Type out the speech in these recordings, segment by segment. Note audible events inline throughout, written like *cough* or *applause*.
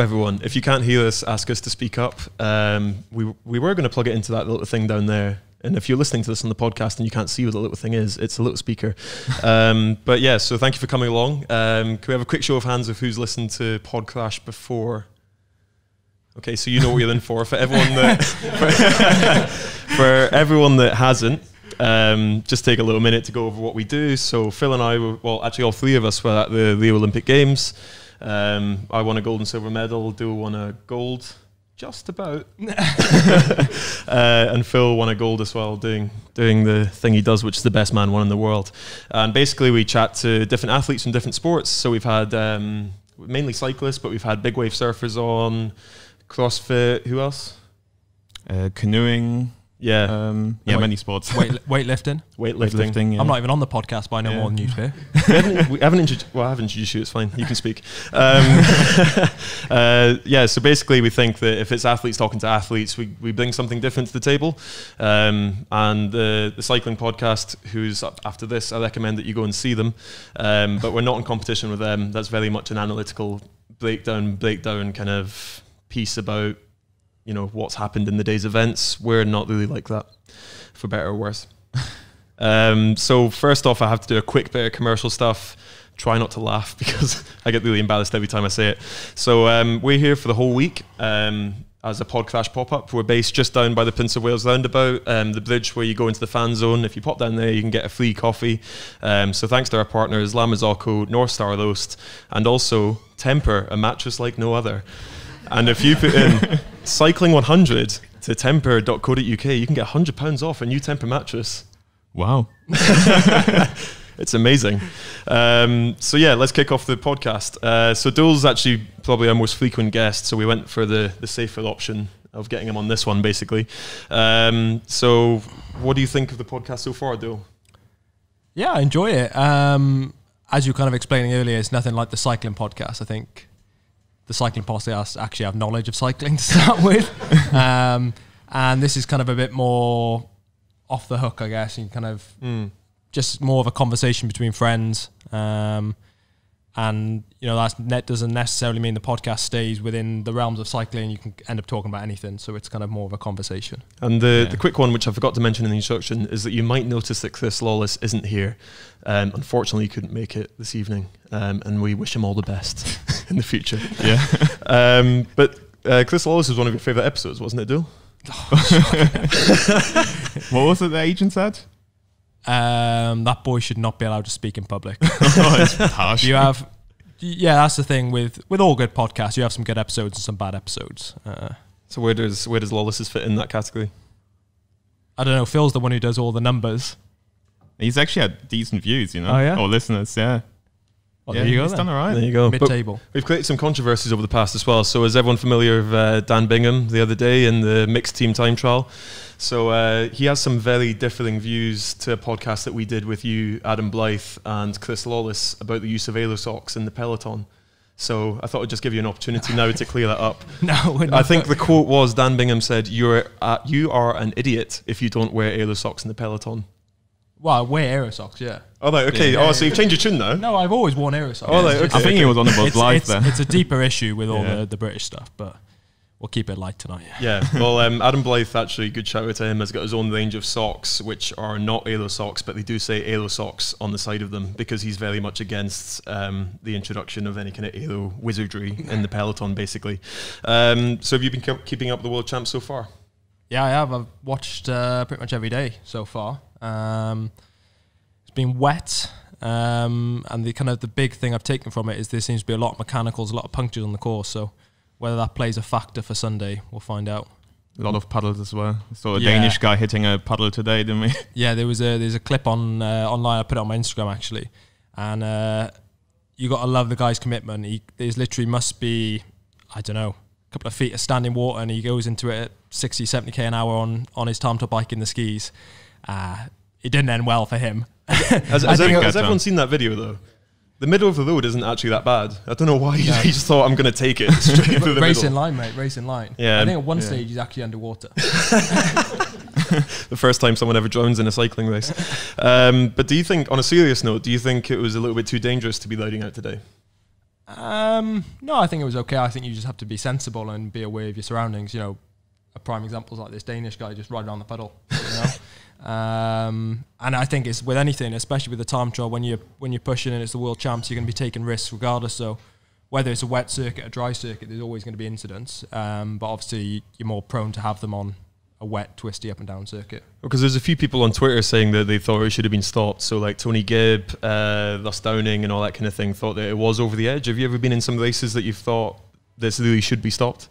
everyone. If you can't hear us, ask us to speak up. Um, we we were going to plug it into that little thing down there. And if you're listening to this on the podcast and you can't see what the little thing is, it's a little speaker. *laughs* Um, but yeah, so thank you for coming along. Um, can we have a quick show of hands of who's listened to PodCrash before? Okay, so you know what you're in for. For everyone that *laughs* for, *laughs* for everyone that hasn't, um, just take a little minute to go over what we do. So Phil and I, were, well, actually all three of us were at the Rio Olympic Games. Um, I won a gold and silver medal. Doull won a gold, just about. *laughs* uh, and Phil won a gold as well, doing doing the thing he does, which is the best man one in the world. And basically, we chat to different athletes from different sports. So we've had um, mainly cyclists, but we've had big wave surfers on, CrossFit. Who else? Uh, canoeing. Yeah, Um, yeah, many sports. Weight, weightlifting. *laughs* weightlifting. Weightlifting. Yeah. I'm not even on the podcast, but I know Yeah. more than you two. *laughs* we haven't, we haven't introduced. Well, I haven't introduced you. It's fine. You can speak. Um, *laughs* uh, yeah. So basically, we think that if it's athletes talking to athletes, we, we bring something different to the table. Um, and the the cycling podcast, who's up after this, I recommend that you go and see them. Um, but we're not in competition with them. That's very much an analytical breakdown, breakdown kind of piece about you know what's happened in the day's events. We're not really like that, for better or worse. *laughs* Um, so first off, I have to do a quick bit of commercial stuff. Try not to laugh *laughs* because I get really embarrassed every time I say it. So um, we're here for the whole week um, as a podcast pop-up. We're based just down by the Prince of Wales roundabout, um, the bridge where you go into the fan zone. If you pop down there, you can get a free coffee. Um, so thanks to our partners, La Marzocco, North Star Roast, and also Temper, a mattress like no other. And if you put in cycling 100 to temper.co.uk, you can get £100 off a new Temper mattress. Wow. *laughs* It's amazing. Um, so yeah, let's kick off the podcast. Uh, so Doull's actually probably our most frequent guest, so we went for the the safer option of getting him on this one, basically. Um, so what do you think of the podcast so far, Dole? Yeah, I enjoy it. Um, as you were kind of explaining earlier, it's nothing like the cycling podcast. I think the cycling podcast actually have knowledge of cycling *laughs* to start with, *laughs* um, and this is kind of a bit more off the hook, I guess. And kind of just more of a conversation between friends. Um, and you know that net doesn't necessarily mean the podcast stays within the realms of cycling. You can end up talking about anything, so it's kind of more of a conversation. And the, Yeah. the quick one, which I forgot to mention in the introduction, is that you might notice that Chris Lawless isn't here. Um, unfortunately, he couldn't make it this evening, um, and we wish him all the best *laughs* in the future. Yeah. *laughs* Um, but uh, Chris Lawless was one of your favourite episodes, wasn't it, Doull? *laughs* what was it the agent said? Um, that boy should not be allowed to speak in public. *laughs* oh, *laughs* harsh. you have yeah that's the thing with with all good podcasts you have some good episodes and some bad episodes uh, So where does where does Lawless fit in that category? i don't know phil's the one who does all the numbers He's actually had decent views, you know. Oh, yeah? Or listeners, yeah. Well, yeah, there you go He's then. done all right. There you go. Mid-table we've created some controversies over the past as well. So is everyone familiar with uh, Dan Bigham the other day in the mixed team time trial? So uh, he has some very differing views to a podcast that we did with you, Adam Blythe, and Chris Lawless about the use of Aerosox in the peloton. So I thought I'd just give you an opportunity now to clear that up. *laughs* no I not- think the quote was Dan Bigham said, "You're uh, you are an idiot if you don't wear Aerosox in the peloton." Well I wear aerosox yeah Oh, right, okay. Yeah. oh, so you've changed your tune though. no i've always worn aerosox Oh, It's like, just- I okay. think he was on the it's, live it's, there. it's a deeper issue with all *laughs* Yeah. the, the british stuff but we'll keep it light tonight Yeah, well, um, Adam Blythe actually, good shout out to him, has got his own range of socks, which are not Aero socks, but they do say Aero socks on the side of them because he's very much against um, the introduction of any kind of Aero wizardry in the peloton, basically. Um, so, have you been keeping up with the world champs so far? Yeah, I have. I've watched uh, pretty much every day so far. Um, it's been wet, um, and the kind of the big thing I've taken from it is there seems to be a lot of mechanicals, a lot of punctures on the course. So whether that plays a factor for Sunday, we'll find out. a lot of puddles as well. So a Yeah. Danish guy hitting a puddle today, didn't we? *laughs* Yeah, there was a there's a clip on uh, online. I put it on my Instagram actually, and uh, you got to love the guy's commitment. He there's literally must be I don't know a couple of feet of standing water, and he goes into it at 60, 70 k an hour on on his time to bike in the skis. Uh, it didn't end well for him. Has, *laughs* has, everyone, has everyone seen that video, though? The middle of the road isn't actually that bad. I don't know why *laughs* he, he just thought, I'm going to take it straight *laughs* through the race in line, mate. Race in line. Yeah, I think at one yeah. stage he's actually underwater. the first time someone ever drowns in a cycling race. Um, but do you think, on a serious note, do you think it was a little bit too dangerous to be loading out today? Um, no, I think it was okay. I think you just have to be sensible and be aware of your surroundings. You know, a prime example is like this Danish guy just riding around the puddle. You know? Um, and I think it's with anything, especially with the time trial, when you're when you're pushing and it's the world champs, you're going to be taking risks regardless. So whether it's a wet circuit, a dry circuit, there's always going to be incidents. Um, but obviously, you're more prone to have them on a wet, twisty up and down circuit. Because there's a few people on Twitter saying that they thought it should have been stopped. So like Tony Gibb, uh, Russ Downing, and all that kind of thing, thought that it was over the edge. Have you ever been in some races that you've thought this really should be stopped?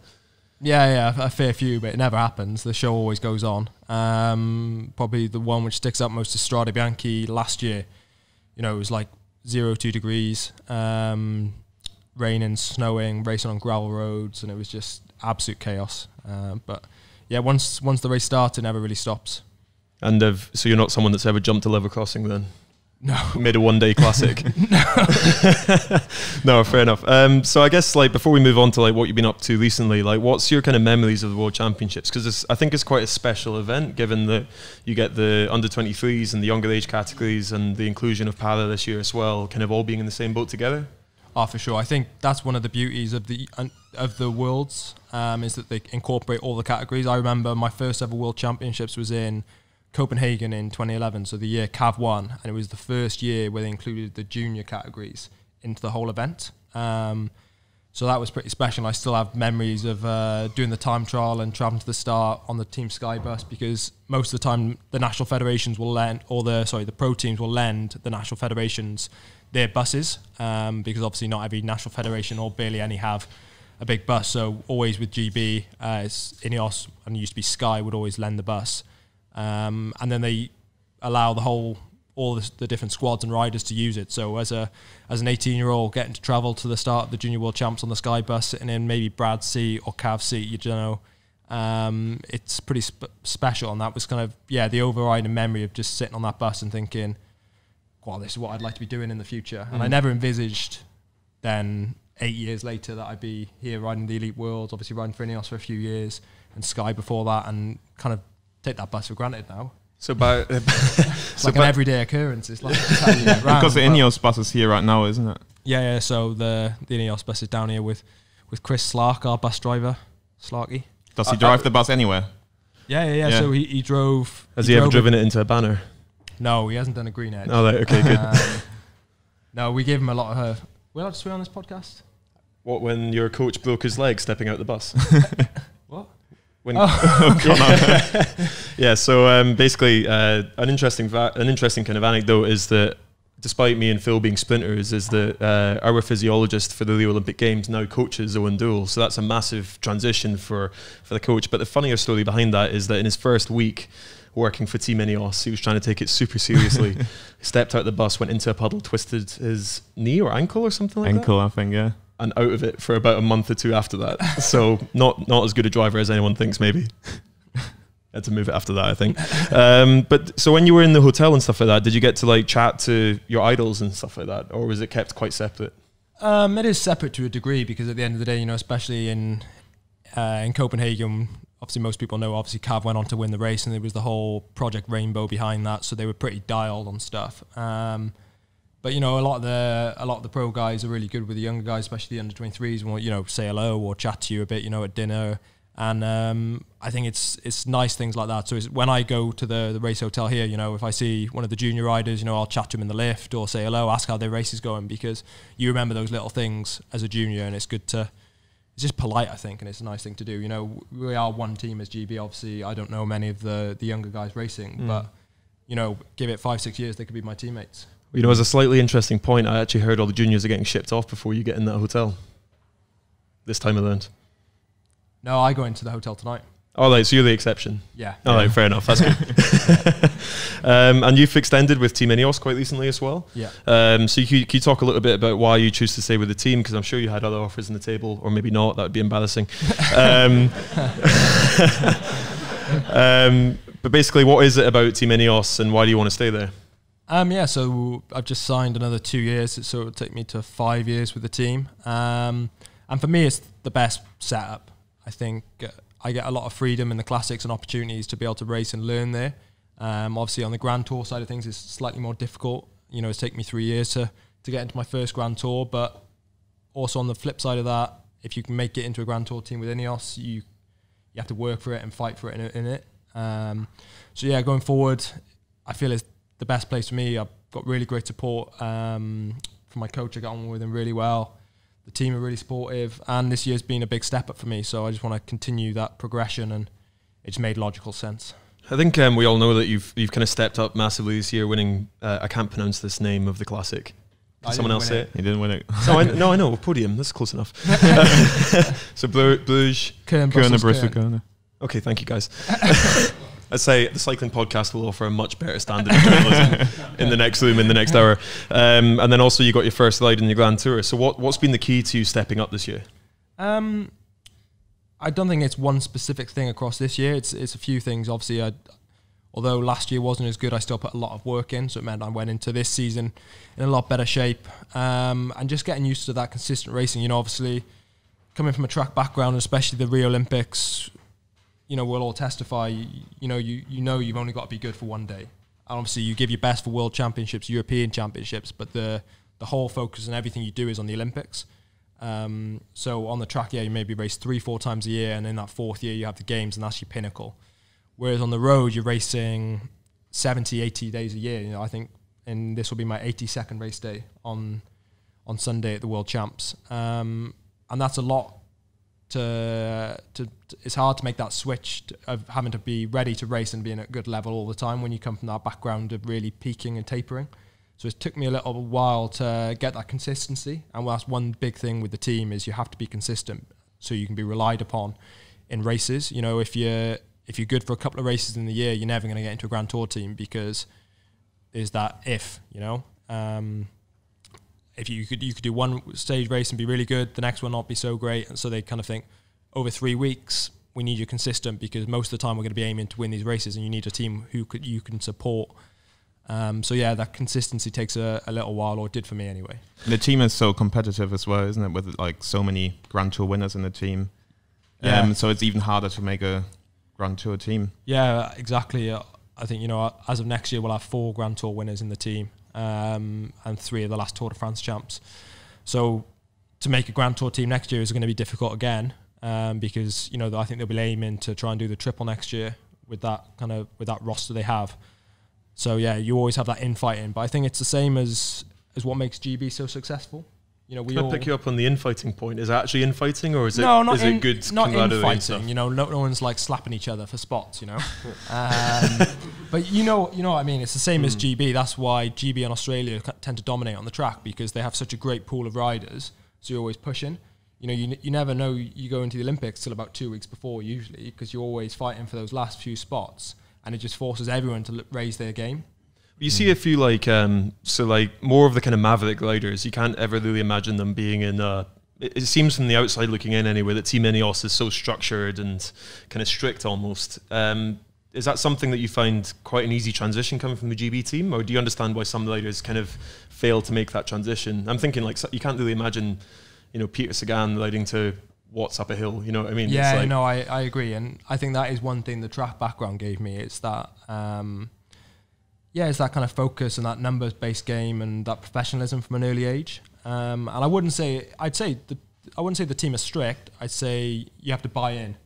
Yeah, yeah, a fair few, but it never happens. The show always goes on. Um, probably the one which sticks up most is Strade Bianche last year. You know, it was like zero two degrees, um, raining, snowing, racing on gravel roads, and it was just absolute chaos. Uh, but yeah, once once the race starts, it never really stops. And so you're not someone that's ever jumped a level crossing then? No. *laughs* Made a one day classic. *laughs* *laughs* no, fair enough. Um, so I guess like before we move on to like what you've been up to recently, like what's your kind of memories of the World Championships? Because I think it's quite a special event, given that you get the under 23s and the younger age categories and the inclusion of para this year as well, kind of all being in the same boat together. Oh, for sure. I think that's one of the beauties of the of the worlds um, is that they incorporate all the categories. I remember my first ever World Championships was in Copenhagen in 2011, so the year Cav won, and it was the first year where they included the junior categories into the whole event. Um, so that was pretty special. I still have memories of uh, doing the time trial and traveling to the start on the Team Sky bus because most of the time the national federations will lend, or the sorry, the pro teams will lend the national federations their buses um, because obviously not every national federation or barely any have a big bus. So always with GB, uh, it's Ineos and it used to be Sky would always lend the bus, um, and then they allow the whole all the, the, different squads and riders to use it. So as a as an 18 year old getting to travel to the start of the Junior World Champs on the Sky bus, sitting in maybe Brad seat or Cav seat, you know. Um, it's pretty sp- special, and that was kind of yeah the overriding memory of just sitting on that bus and thinking, "Wow, this is what I'd like to be doing in the future. And I mm. never envisaged then eight years later that I'd be here riding the Elite World, obviously riding for Ineos for a few years and Sky before that and kind of take that bus for granted now. So about *laughs* *laughs* it's so like an everyday occurrence. It's like *laughs* because the Ineos bus is here right now, isn't it? Yeah, yeah. So the the Ineos bus is down here with with Chris Slark, our bus driver, Slarky. Does he uh, drive uh, the bus anywhere? Yeah, yeah, yeah. yeah. So he, he drove. Has he, he ever driven it into a banner? No, he hasn't done a GreenEdge. Oh, right, okay, good. Um, no, we gave him a lot of her. We Will I swear on this podcast? What when your coach broke his leg stepping out the bus? When oh. *laughs* *laughs* yeah. yeah. So um, basically, uh, an interesting an interesting kind of anecdote is that despite me and Phil being splinters, is that uh, our physiologist for the Rio Olympic Games now coaches Owain Doull. So that's a massive transition for for the coach. But the funnier story behind that is that in his first week working for Team Ineos. He was trying to take it super seriously. *laughs* he stepped out the bus, went into a puddle, twisted his knee or ankle or something like ankle, that. Ankle, I think, yeah. And out of it for about a month or two after that. so *laughs* not not as good a driver as anyone thinks, maybe. *laughs* Had to move it after that, I think. Um, but so when you were in the hotel and stuff like that, did you get to like chat to your idols and stuff like that, or was it kept quite separate? Um, it is separate to a degree because at the end of the day, you know, especially in uh, in Copenhagen, obviously most people know obviously Cav went on to win the race and there was the whole Project Rainbow behind that, so they were pretty dialed on stuff. Um, but you know, a lot of the a lot of the pro guys are really good with the younger guys, especially the under twenty threes. Will you know say hello or chat to you a bit, you know, at dinner. And um, I think it's it's nice things like that. So when I go to the, the race hotel here, you know, if I see one of the junior riders, you know, I'll chat to him in the lift or say hello, ask how their race is going because you remember those little things as a junior, and it's good to it's just polite, I think, and it's a nice thing to do. You know, we are one team as GB. Obviously, I don't know many of the the younger guys racing, mm. but you know, give it five six years, they could be my teammates. You know, as a slightly interesting point, I actually heard all the juniors are getting shipped off before you get in that hotel. This time around. No, I go into the hotel tonight. Oh, right, so you're the exception. Yeah. Oh, yeah. right, fair enough. That's good. *laughs* um, and you've extended with Team Ineos quite recently as well. Yeah. Um, so you, can you talk a little bit about why you choose to stay with the team? Because I'm sure you had other offers on the table, or maybe not. That would be embarrassing. *laughs* um, *laughs* um, but basically, what is it about Team Ineos, and why do you want to stay there? Um, yeah, so I've just signed another two years, so it'll take me to five years with the team. Um, and for me, it's the best setup. I think. Uh, I get a lot of freedom in the classics and opportunities to be able to race and learn there. Um, obviously, on the Grand Tour side of things, it's slightly more difficult. You know, it's taken me three years to to get into my first Grand Tour, but also on the flip side of that, if you can make it into a Grand Tour team with Ineos, you you have to work for it and fight for it in, in it. Um, so yeah, going forward, I feel it's the best place for me. I've got really great support um, from my coach. I got on with him really well. The team are really supportive, and this year's been a big step up for me. So I just want to continue that progression, and it's made logical sense. I think um, we all know that you've you've kind of stepped up massively this year, winning. Uh, I can't pronounce this name of the classic. Can someone else say it. it? He didn't win it. No, I, *laughs* no, I know podium. That's close enough. *laughs* *laughs* so Blue, Bluge. Kern, Kerner, Brussels, Bristol, Kern. Okay, thank you guys. I'd say the cycling podcast will offer a much better standard of journalism *laughs* in the next room in the next hour. Um, and then also you got your first ride in your Grand Tour. So what what's been the key to you stepping up this year? Um, I don't think it's one specific thing across this year. It's it's a few things. Obviously, I, although last year wasn't as good, I still put a lot of work in. So it meant I went into this season in a lot better shape. Um, and just getting used to that consistent racing. You know, obviously coming from a track background, especially the Rio Olympics, you know, we'll all testify. You, you know, you you know you've only got to be good for one day. And obviously, you give your best for World Championships, European Championships, but the the whole focus and everything you do is on the Olympics. Um, so on the track, yeah, you maybe race three, four times a year, and in that fourth year, you have the games, and that's your pinnacle. Whereas on the road, you're racing 70, 80 days a year. You know, I think, and this will be my 82nd race day on on Sunday at the World Champs, um, and that's a lot. To, to, to it's hard to make that switch to, of having to be ready to race and being at a good level all the time when you come from that background of really peaking and tapering. So it took me a little while to get that consistency, and that's one big thing with the team is you have to be consistent so you can be relied upon in races. You know, if you're if you're good for a couple of races in the year, you're never going to get into a Grand Tour team because there's that if. You know, um, if you could you could do one stage race and be really good, the next one not be so great, and so they kind of think over three weeks we need you consistent because most of the time we're going to be aiming to win these races, and you need a team who could you can support. Um, so yeah, that consistency takes a, a little while, or it did for me anyway. The team is so competitive as well, isn't it? With like so many Grand Tour winners in the team. Yeah. Um, so it's even harder to make a Grand Tour team. Yeah, exactly. I think you know, as of next year, we'll have four Grand Tour winners in the team, um, and three of the last Tour de France champs. So to make a Grand Tour team next year is going to be difficult again, um, because you know I think they'll be aiming to try and do the triple next year with that kind of with that roster they have. So yeah, you always have that infighting, but I think it's the same as as what makes GB so successful. You know, we Can I all pick you up on the infighting point? Is it actually infighting or is it no, not is in, it good not camaraderie infighting. You know, no, no one's like slapping each other for spots. You know, *laughs* um, but you know, you know what I mean. It's the same as Hmm. GB. That's why GB and Australia tend to dominate on the track because they have such a great pool of riders. So you're always pushing. You know, you, you never know you go into the Olympics till about two weeks before usually because you're always fighting for those last few spots, and it just forces everyone to l- raise their game. You see a few like um, so like more of the kind of maverick gliders. You can't ever really imagine them being in. Uh, it, it seems from the outside looking in anyway that Team Ineos is so structured and kind of strict almost. Um, is that something that you find quite an easy transition coming from the GB team, or do you understand why some gliders kind of fail to make that transition? I'm thinking like you can't really imagine, you know, Peter Sagan gliding to what's up a hill. You know what I mean? Yeah, It's like, no, I, I agree, and I think that is one thing the track background gave me. It's that, um, yeah, it's that kind of focus and that numbers based game and that professionalism from an early age. Um, and I wouldn't say I'd say the I wouldn't say the team is strict. I'd say you have to buy in.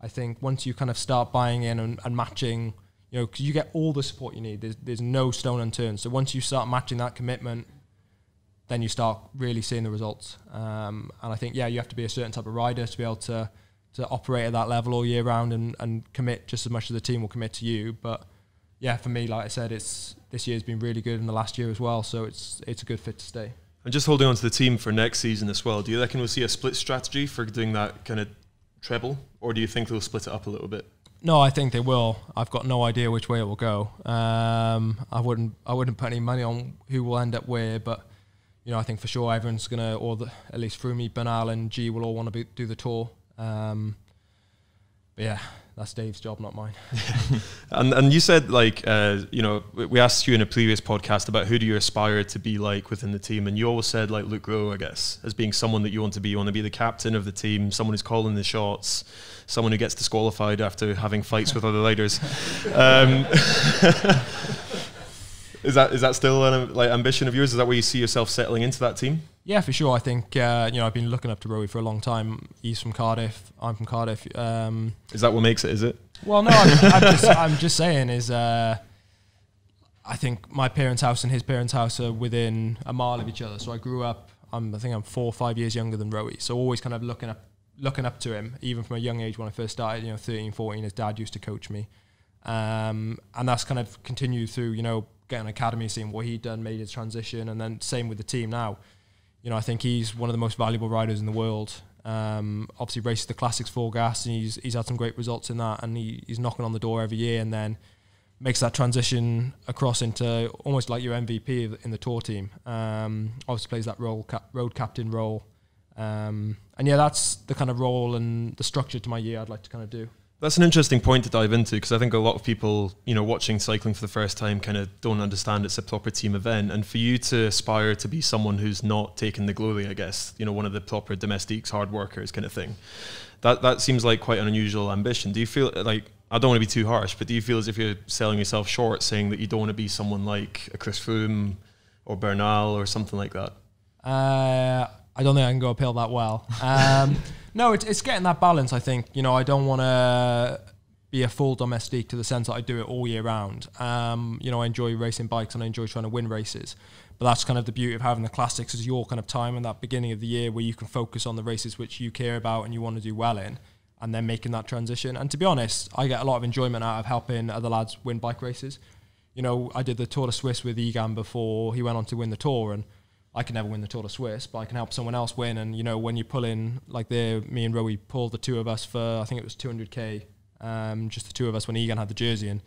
I think once you kind of start buying in and, and matching, you know, because you get all the support you need. There's there's no stone unturned. So once you start matching that commitment, then you start really seeing the results. Um, and I think yeah, you have to be a certain type of rider to be able to to operate at that level all year round and, and commit just as much as the team will commit to you. But yeah, for me, like I said, it's this year's been really good in the last year as well. So it's it's a good fit to stay. And just holding on to the team for next season as well. Do you reckon we'll see a split strategy for doing that kind of treble, or do you think they'll split it up a little bit? No, I think they will. I've got no idea which way it will go. Um, I wouldn't I wouldn't put any money on who will end up where, but you know I think for sure everyone's gonna, or the, at least through me, Bernal and G will all want to do the tour. Um, but yeah, that's Dave's job, not mine. *laughs* And and you said like uh, you know we- we asked you in a previous podcast about who do you aspire to be like within the team, and you always said like Luke Rowe, I guess, as being someone that you want to be. You want to be the captain of the team, someone who's calling the shots, someone who gets disqualified after having fights with other riders. *laughs* *laughs* Um, Is that is that still an like ambition of yours? Is that where you see yourself settling into that team? Yeah, for sure. I think uh, you know I've been looking up to Rowie for a long time. He's from Cardiff. I'm from Cardiff. Um, Is that what makes it? Is it? well, no, I'm, I'm, just, *laughs* I'm just saying is uh, I think my parents' house and his parents' house are within a mile of each other. So I grew up. I'm, I think I'm four or five years younger than Rowie. So always kind of looking up looking up to him, even from a young age when I first started. You know, 13, 14. His dad used to coach me, um, and that's kind of continued through. You know, getting an academy, seeing what he'd done, made his transition, and then same with the team now. You know, I think he's one of the most valuable riders in the world. Um, obviously, races the classics for gas, and he's he's had some great results in that, and he, he's knocking on the door every year, and then makes that transition across into almost like your MVP in the tour team. Um, obviously, plays that role, cap- road captain role, um, and yeah, that's the kind of role and the structure to my year I'd like to kind of do. That's an interesting point to dive into because I think a lot of people, you know, watching cycling for the first time kind of don't understand it's a proper team event. And for you to aspire to be someone who's not taking the glory, I guess, you know, one of the proper domestiques, hard workers kind of thing, that, that seems like quite an unusual ambition. Do you feel like, I don't want to be too harsh, but do you feel as if you're selling yourself short saying that you don't want to be someone like a Chris Froome or Bernal or something like that? Uh, I don't think I can go uphill that well. Um, no, it's, it's getting that balance. I think you know I don't want to be a full domestique to the sense that I do it all year round. Um, you know, I enjoy racing bikes and I enjoy trying to win races. But that's kind of the beauty of having the classics is your kind of time in that beginning of the year where you can focus on the races which you care about and you want to do well in, and then making that transition. And to be honest, I get a lot of enjoyment out of helping other lads win bike races. You know, I did the Tour de Suisse with Egan before he went on to win the Tour, and I can never win the Tour de Suisse, but I can help someone else win. And you know, when you pull in like there, me and Rowie pulled the two of us for I think it was 200k, um, just the two of us when Egan had the jersey, and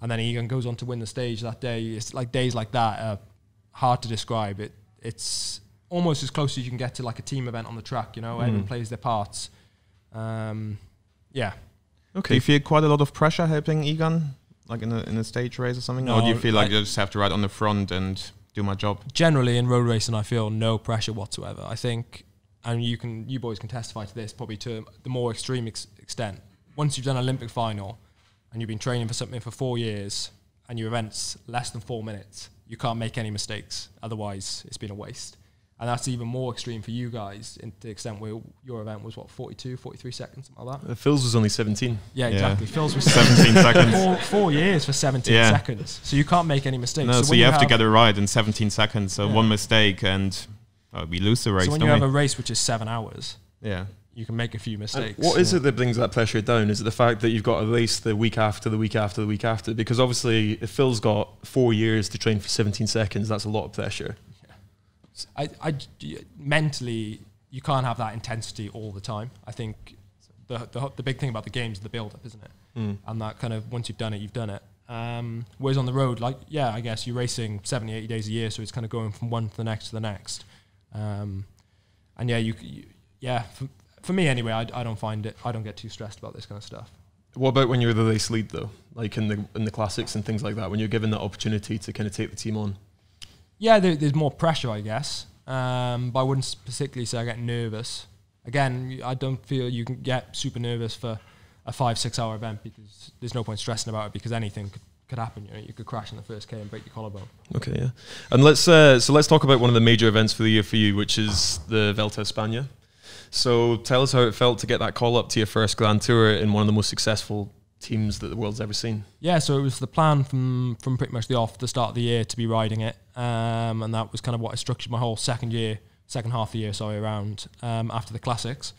and then Egan goes on to win the stage that day. It's like days like that are hard to describe. It it's almost as close as you can get to like a team event on the track. You know, everyone Mm. plays their parts. Um, yeah, Okay. Do you feel quite a lot of pressure helping Egan, like in a in a stage race or something, or do you feel like I- you just have to ride on the front and do my job? generally in road racing, I feel no pressure whatsoever. I think, and you can, you boys can testify to this, probably to the more extreme ex- extent. Once you've done an Olympic final, and you've been training for something for four years, and your event's less than four minutes, you can't make any mistakes. Otherwise, it's been a waste. And that's even more extreme for you guys, in the extent where your event was what 42, 43 seconds, something like that. Uh, Phil's was only 17. Yeah, Yeah. exactly. Phil's was 17 seconds. four, four years for 17 Yeah. seconds, so you can't make any mistakes. No, so, when you have, to get it right in 17 seconds. So Yeah. one mistake and uh, we lose the race. So when don't you have a race which is seven hours, yeah. you can make a few And mistakes. what is Yeah. it that brings that pressure down? Is it the fact that you've got a race the week after, the week after, the week after? Because obviously, if Phil's got four years to train for 17 seconds, that's a lot of pressure. I, I mentally, you can't have that intensity all the time. I think the, the the big thing about the games is the build up, isn't it? Mm. And that kind of once you've done it, you've done it. Um, whereas on the road, like yeah, I guess you're racing 70, 80 days a year, so it's kind of going from one to the next to the next. Um, and yeah, you, you yeah, for, for me anyway, I, I don't find it. I don't get too stressed about this kind of stuff. What about when you're the race lead, though? Like in the in the classics and things like that, when you're given that opportunity to kind of take the team on? Yeah, there, there's more pressure, I guess. Um, but I wouldn't particularly say I get nervous. Again, I don't feel you can get super nervous for a five, six hour event because there's no point stressing about it because anything could, could happen. You know, you could crash in the first K and break your collarbone. Okay, yeah. And let's uh, so let's talk about one of the major events for the year for you, which is the Vuelta España. So tell us how it felt to get that call up to your first Grand Tour in one of the most successful teams that the world's ever seen. Yeah, so it was the plan from from pretty much the off the start of the year to be riding it, um, and that was kind of what I structured my whole second year, second half of the year, sorry, around um, after the classics.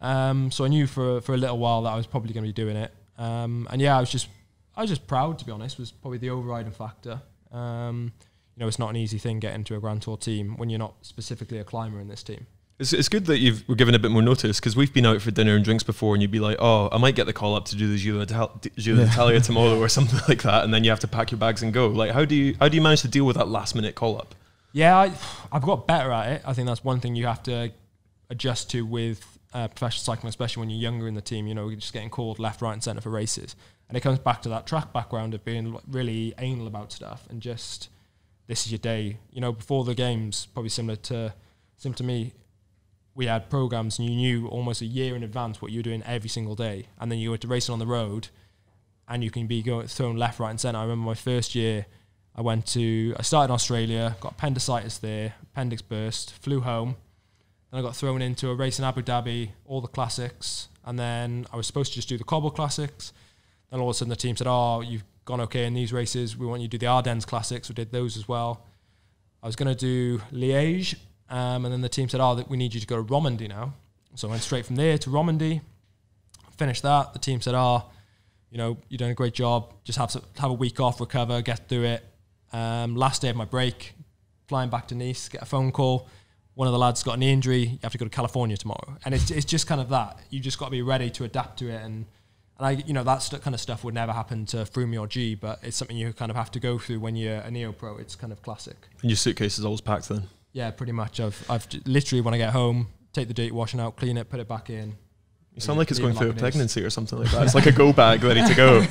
Um, so I knew for for a little while that I was probably going to be doing it, um, and yeah, I was just I was just proud to be honest. Was probably the overriding factor. Um, you know, it's not an easy thing getting into a Grand Tour team when you're not specifically a climber in this team. It's, it's good that you've we're given a bit more notice because we've been out for dinner and drinks before, and you'd be like, "Oh, I might get the call up to do the Giro, Giro d'Italia *laughs* tomorrow or something like that," and then you have to pack your bags and go. Like, how do you how do you manage to deal with that last minute call up? Yeah, I, I've got better at it. I think that's one thing you have to adjust to with uh, professional cycling, especially when you're younger in the team. You know, you're just getting called left, right, and centre for races, and it comes back to that track background of being really anal about stuff and just this is your day. You know, before the games, probably similar to similar to me. We had programs, and you knew almost a year in advance what you were doing every single day, and then you were to racing on the road, and you can be going thrown left, right, and centre. I remember my first year. I went to, I started in Australia, got appendicitis there, appendix burst, flew home. Then I got thrown into a race in Abu Dhabi, all the classics, and then I was supposed to just do the cobble classics. Then all of a sudden the team said, "Oh, you've gone okay in these races. We want you to do the Ardennes classics." We did those as well. I was going to do Liège, um, and then the team said, "Oh, that we need you to go to Romandy now." So I went straight from there to Romandy. Finished that. The team said, "Oh, you know, you're doing a great job. Just have to have a week off, recover, get through it." Um, last day of my break, flying back to Nice, get a phone call one of the lads got an injury, you have to go to California tomorrow. And it's, it's just kind of that. You just got to be ready to adapt to it. And, and I, you know, that st- kind of stuff would never happen to Froome or G, but it's something you kind of have to go through when you're a neo pro. It's kind of classic. And your suitcase is always packed then? Yeah, pretty much. I've, I've literally, when I get home, take the dirty washing out, clean it, put it back in. You sound like it's going through a like it is. pregnancy or something like that. It's *laughs* like a go bag ready to go.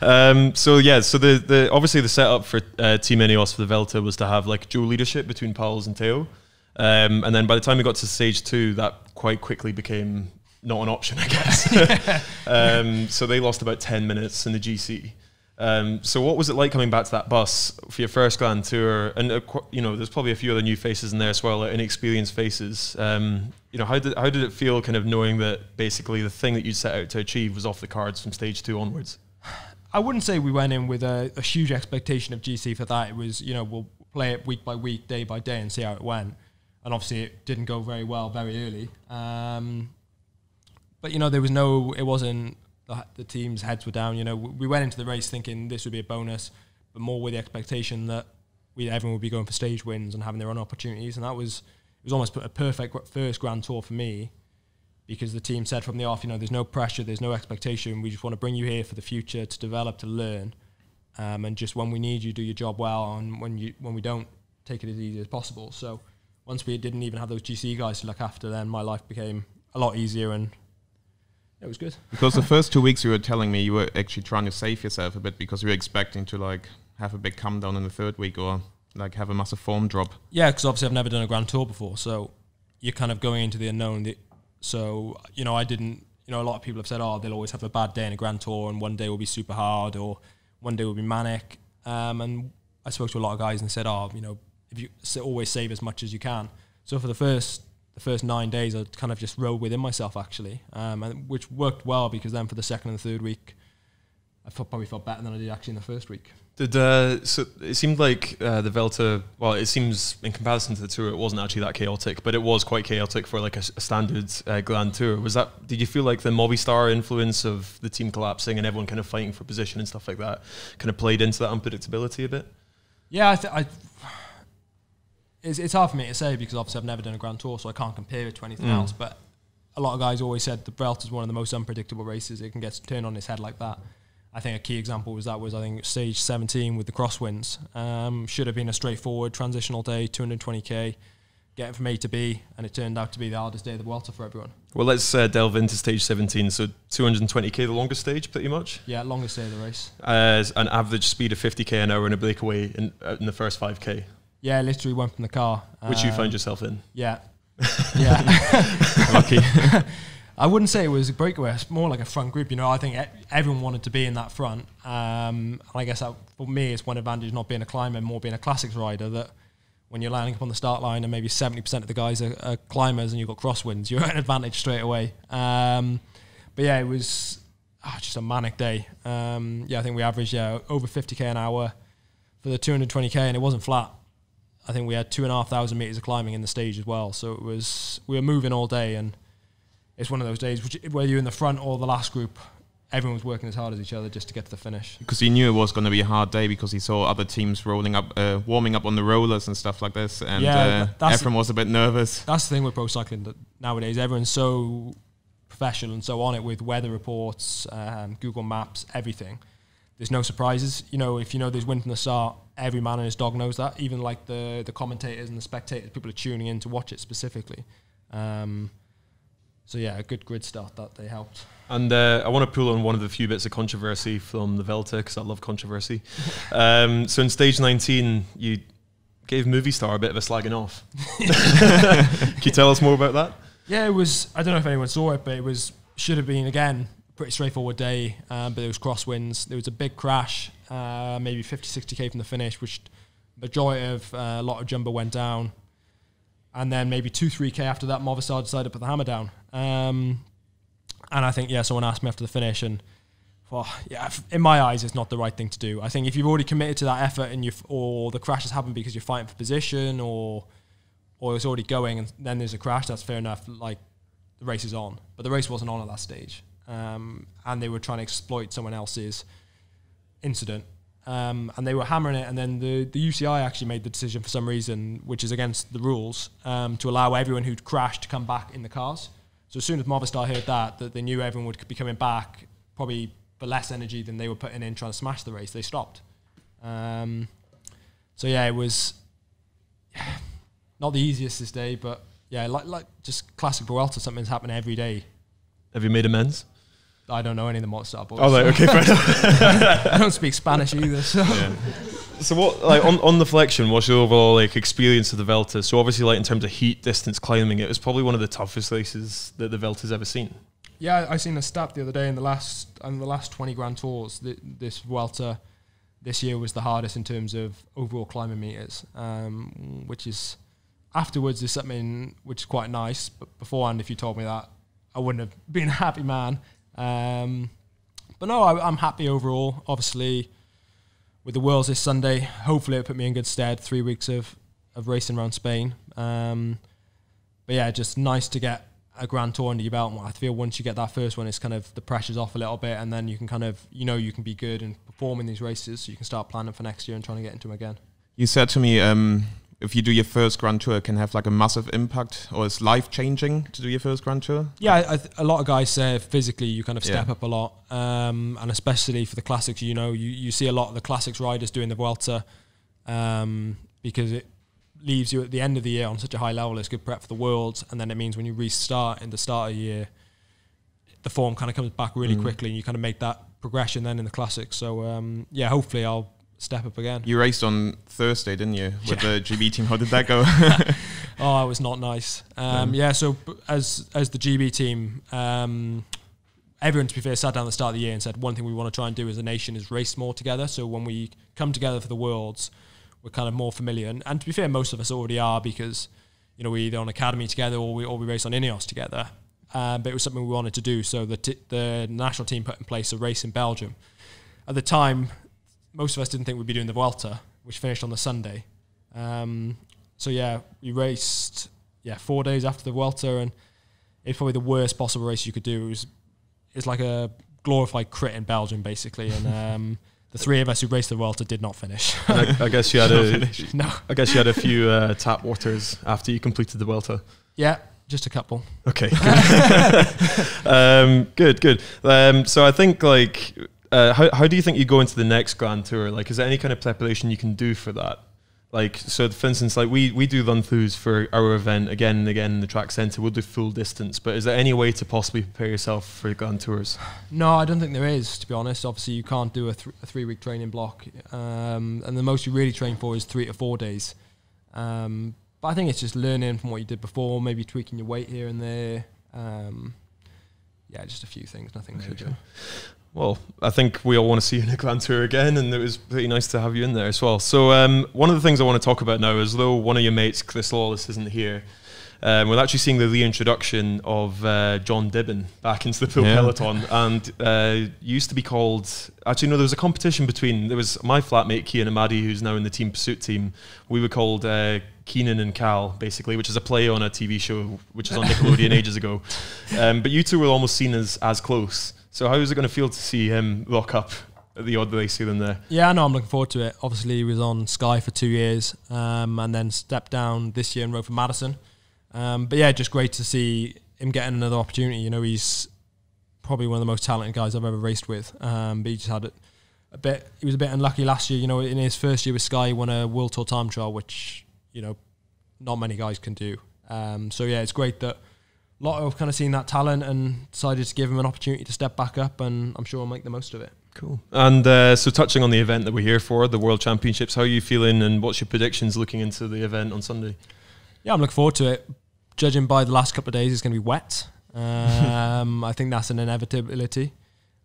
*laughs* um, so yeah, so the, the obviously the setup for uh, Team Ineos for the Vuelta was to have like dual leadership between Poels and Tao, um, and then by the time we got to stage two, that quite quickly became not an option, I guess. *laughs* um, so they lost about ten minutes in the GC. Um, so what was it like coming back to that bus for your first Grand Tour? And uh, you know, there's probably a few other new faces in there as well, like inexperienced faces. Um, you know, how did how did it feel, kind of knowing that basically the thing that you set out to achieve was off the cards from stage two onwards? I wouldn't say we went in with a, a huge expectation of GC for that. It was, you know, we'll play it week by week, day by day, and see how it went. And obviously, it didn't go very well very early. Um, but you know, there was no. It wasn't the, the team's heads were down. You know, we, we went into the race thinking this would be a bonus, but more with the expectation that we everyone would be going for stage wins and having their own opportunities. And that was it was almost a perfect first Grand Tour for me because the team said from the off, you know, there's no pressure, there's no expectation. We just want to bring you here for the future to develop, to learn, um, and just when we need you, do your job well, and when you when we don't, take it as easy as possible. So once we didn't even have those GC guys to look after, then my life became a lot easier, and it was good. Because the first two weeks you were telling me you were actually trying to save yourself a bit because you were expecting to like have a big come down in the third week or like have a massive form drop. Yeah, because obviously I've never done a Grand Tour before, so you're kind of going into the unknown. So you know, I didn't. You know, a lot of people have said, "Oh, they'll always have a bad day in a Grand Tour, and one day will be super hard, or one day will be manic." Um, and I spoke to a lot of guys and said, "Oh, you know, if you always save as much as you can." So for the first the first nine days, I kind of just rode within myself actually, um, and which worked well because then for the second and third week, I felt, probably felt better than I did actually in the first week. Did uh, so it seemed like uh, the Vuelta? Well, it seems in comparison to the tour, it wasn't actually that chaotic, but it was quite chaotic for like a standard uh, Grand Tour. Was that? Did you feel like the Movistar influence of the team collapsing and everyone kind of fighting for position and stuff like that kind of played into that unpredictability a bit? Yeah, I, th- I it's, it's hard for me to say because obviously I've never done a Grand Tour, so I can't compare it to anything Mm. else. But a lot of guys always said the Vuelta is one of the most unpredictable races. It can get turned on its head like that. I think a key example was that was I think stage 17 with the crosswinds. Um, should have been a straightforward transitional day, 220k, getting from A to B, and it turned out to be the hardest day of the Vuelta for everyone. Well, let's uh, delve into stage 17. So 220k, the longest stage, pretty much. Yeah, longest day of the race. As an average speed of 50k an hour and a breakaway in, uh, in the first 5k, Yeah, literally went from the car. which you Um, found yourself in. Yeah. *laughs* Yeah. Lucky. *laughs* I wouldn't say it was a breakaway. It's more like a front group. You know, I think everyone wanted to be in that front. Um, and I guess that, for me, it's one advantage not being a climber, more being a classics rider. That when you're lining up on the start line and maybe 70% of the guys are, are climbers and you've got crosswinds, *laughs* you're at an advantage straight away. Um, but yeah, it was ah, just a manic day. Um, yeah, I think we averaged yeah over 50k an hour for the 220k, and it wasn't flat. I think we had two and a half thousand meters of climbing in the stage as well. So it was we were moving all day, and it's one of those days which, whether you're in the front or the last group, everyone was working as hard as each other just to get to the finish. Because he knew it was going to be a hard day because he saw other teams rolling up, uh, warming up on the rollers and stuff like this, and Yeah, uh, everyone was a bit nervous. That's the thing with pro cycling that nowadays everyone's so professional and so on it with weather reports, um, Google Maps, everything. There's no surprises. You know, if you know there's wind from the start, every man and his dog knows that. Even like the the commentators and the spectators, people are tuning in to watch it specifically. Um, so yeah, a good grid start that they helped. And uh, I want to pull on one of the few bits of controversy from the Vuelta because I love controversy. *laughs* um, so in stage 19, you gave Movistar a bit of a slagging off. *laughs* Can you tell us more about that? Yeah, it was. I don't know if anyone saw it, but it was should have been again pretty straightforward day. Um, but there was crosswinds. There was a big crash uh, maybe 50, 60k from the finish, which majority of uh, a lot of jumbo went down, and then maybe two, three k after that, Movistar decided to put the hammer down. Um, and I think yeah, someone asked me after the finish, and well, yeah, in my eyes, it's not the right thing to do. I think if you've already committed to that effort and you or the crash has happened because you're fighting for position or or it's already going and then there's a crash, that's fair enough. Like the race is on, but the race wasn't on at that stage, um, and they were trying to exploit someone else's incident. Um, and they were hammering it, and then the, the UCI actually made the decision for some reason, which is against the rules, um, to allow everyone who'd crashed to come back in the cars. So as soon as Movistar heard that, that they knew everyone would be coming back, probably for less energy than they were putting in trying to smash the race, they stopped. Um, so yeah, it was *sighs* not the easiest this day, but yeah, like like just classic Vuelta. Something's happening every day. Have you made amends? I don't know any of the Movistar boys. Oh, right, okay, fair enough. *laughs* I don't speak Spanish *laughs* either. So So what, like on, on the flexion, what's your overall like experience of the Vuelta? So obviously, like in terms of heat, distance, climbing, it was probably one of the toughest races that the Vuelta's ever seen. yeah, I seen a stat the other day in the last in the last twenty Grand Tours. Th- this Vuelta this year was the hardest in terms of overall climbing meters, um, which is afterwards is something which is quite nice. But beforehand, if you told me that, I wouldn't have been a happy man. Um, but no, I, I'm happy overall. Obviously, with the Worlds this Sunday, hopefully it put me in good stead. Three weeks of, of racing around Spain. Um, but yeah, just nice to get a Grand Tour under your belt. I feel once you get that first one, it's kind of the pressure's off a little bit, and then you can kind of you know you can be good and perform in these races, so you can start planning for next year and trying to get into them again. You said to me, um, if you do your first Grand Tour, it can have like a massive impact, or it's life changing to do your first Grand Tour. Yeah, I, I th- a lot of guys say physically you kind of step Yeah. up a lot, um, and especially for the classics, you know, you, you see a lot of the classics riders doing the Vuelta um, because it leaves you at the end of the year on such a high level. It's good prep for the Worlds, and then it means when you restart in the start of the year, the form kind of comes back really Mm. quickly, and you kind of make that progression then in the classics. So um, yeah, hopefully I'll step up again. You raced on Thursday, didn't you, with the GB team? How did that go? *laughs* *laughs* Oh, it was not nice. Um, yeah, so as as the GB team, um, everyone to be fair sat down at the start of the year and said one thing we want to try and do as a nation is race more together. So when we come together for the worlds, we're kind of more familiar. And, and to be fair, most of us already are because you know we either on academy together or we or we race on Ineos together. Um, but it was something we wanted to do. So the the national team put in place a race in Belgium. At the time, most of us didn't think we'd be doing the Vuelta, which finished on the Sunday. Um, so yeah, we raced yeah four days after the Vuelta, and it's probably the worst possible race you could do. It was it's like a glorified crit in Belgium basically, and *laughs* um, the three of us who raced the Vuelta did not finish. *laughs* I, I guess you had a, *laughs* no, I guess you had a few uh, tap waters after you completed the Vuelta. yeah, just a couple. Okay. Good. um, good, good. Um, so I think like, uh, how how do you think you go into the next Grand Tour? Like, is there any kind of preparation you can do for that? Like, so for instance, like we we do run throughs for our event again and again in the track centre. We'll do full distance, but is there any way to possibly prepare yourself for Grand Tours? No, I don't think there is. To be honest, obviously you can't do a, th- a three-week training block, um, and the most you really train for is three to four days. Um, but I think it's just learning from what you did before, maybe tweaking your weight here and there. Um, yeah, just a few things, nothing major. Well, I think we all want to see you in a Grand Tour again, and it was pretty nice to have you in there as well. So, um, one of the things I want to talk about now is though one of your mates, Chris Lawless, isn't here. Um, we're actually seeing the reintroduction of uh, Jon Dibben back into the full Yeah. peloton, and uh, used to be called. Actually, no, there was a competition between. There was my flatmate Kian Emadi, who's now in the Team Pursuit team. We were called uh, Keenan and Cal, basically, which is a play on a TV show which is on Nickelodeon *laughs* ages ago. Um, but you two were almost seen as as close. So how is it going to feel to see him lock up at the odd they see them there? Yeah, I know. I'm looking forward to it. Obviously, he was on Sky for two years, um, and then stepped down this year and rode for Madison. Um, but yeah, just great to see him getting another opportunity. You know, he's probably one of the most talented guys I've ever raced with. Um, but he just had a, a bit. He was a bit unlucky last year. You know, in his first year with Sky, he won a World Tour time trial, which you know, not many guys can do. Um, so yeah, it's great that Lotto have kind of seen that talent and decided to give him an opportunity to step back up, and I'm sure he'll make the most of it. Cool. And uh, so, touching on the event that we're here for, the World Championships, how are you feeling, and what's your predictions looking into the event on Sunday? Yeah, I'm looking forward to it. Judging by the last couple of days, it's going to be wet. *laughs* Um, I think that's an inevitability.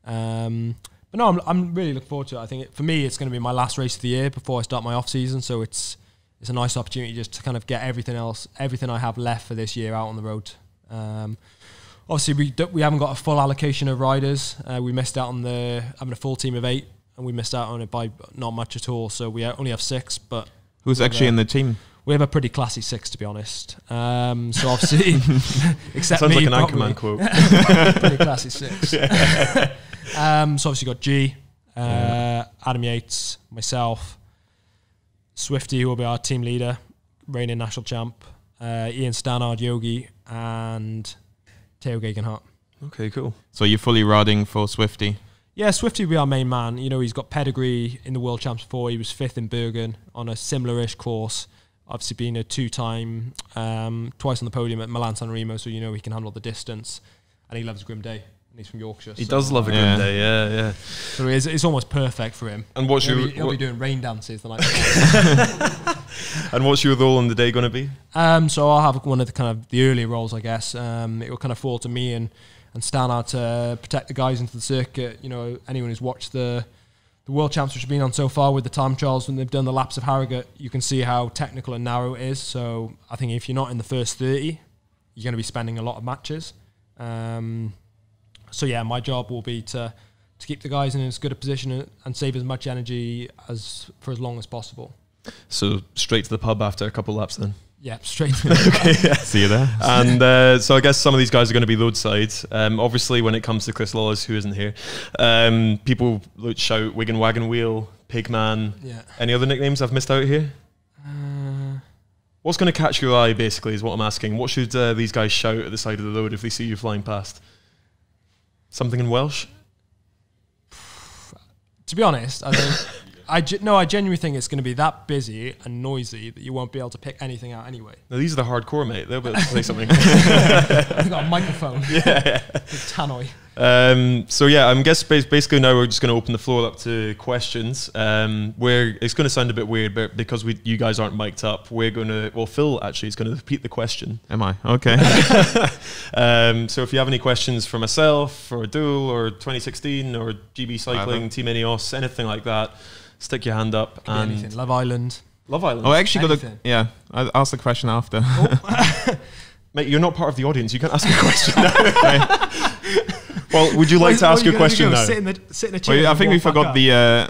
Um, but no, I'm, I'm really looking forward to it. I think it, for me, it's going to be my last race of the year before I start my off season. So it's it's a nice opportunity just to kind of get everything else, everything I have left for this year out on the road. Um, obviously, we we haven't got a full allocation of riders. Uh, we missed out on the having a full team of eight, and we missed out on it by not much at all. So we only have six, but Who's actually in the team? we have a pretty classy six, to be honest. Um, so obviously, *laughs* *laughs* except Sounds me, like an. Anchorman quote. *laughs* pretty classy six. um, so obviously got G, uh, Adam Yates, myself, Swifty, who will be our team leader, reigning national champ, uh, Ian Stannard, Yogi, and Tao Geoghegan Hart. Okay, cool. So you're fully riding for Swifty. Yeah, Swifty will be our main man. You know, he's got pedigree in the World Champs before. He was fifth in Bergen on a similar-ish course. Obviously, being a two-time, um, twice on the podium at Milan San Remo, so you know he can handle the distance. And he loves Grim Day, and he's from Yorkshire. He so, does love a Yeah. grim day, yeah, yeah. So it's, it's almost perfect for him. And what's He'll, your be, he'll what- be doing rain dances the night *laughs* before. *laughs* and what's your role in the day going to be? um, so I'll have one of the kind of the earlier roles, I guess. Um, it will kind of fall to me and and stand out to protect the guys into the circuit. You know, anyone who's watched the the World Champs which have been on so far with the time trials when they've done the laps of Harrogate, you can see how technical and narrow it is. So I think if you're not in the first thirty, you're going to be spending a lot of matches. Um, so yeah, my job will be to to keep the guys in as good a position and- and save as much energy as for as long as possible. So straight to the pub after a couple of laps then. Yeah, straight to *laughs* the See you there. and uh, so I guess some of these guys are going to be roadside. Um, obviously, when it comes to Chris Lawless, who isn't here, um, people would shout Wigan Wagon Wheel, Pigman. Yeah. Any other nicknames I've missed out here? Uh, What's going to catch your eye, basically, is what I'm asking. What should uh, these guys shout at the side of the road if they see you flying past? Something in Welsh? to be honest, I think I no, I genuinely think it's going to be that busy and noisy that you won't be able to pick anything out anyway. Now, these are the hardcore, mate. They'll be able to say something. *laughs* I've got a microphone. *laughs* yeah, tannoy. Um, so yeah, I'm guess basically now we're just going to open the floor up to questions. Um, where it's going to sound a bit weird, but because we you guys aren't mic'd up, we're going to well Phil actually is going *laughs* to repeat the question. Am I? Okay. *laughs* Um, so if you have any questions for myself or Doull or 2016 or GB Cycling, Either. Team Ineos, anything like that, stick your hand up. Could be and anything. Love Island. Love Island. oh, I actually got a yeah. I'll ask the question after. *laughs* Mate, you're not part of the audience. You can't ask a question now. Well, would you like to ask your question now? Sit in the sit in a chair. Well, I think we forgot up. the uh,